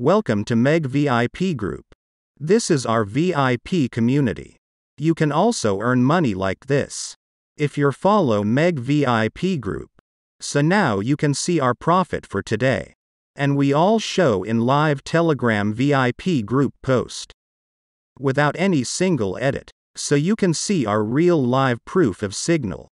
Welcome to Meg VIP Group. This is our VIP community. You can also earn money like this. If you follow Meg VIP Group. So now you can see our profit for today. And we all show in live Telegram VIP group post. Without any single edit. So you can see our real live proof of signal.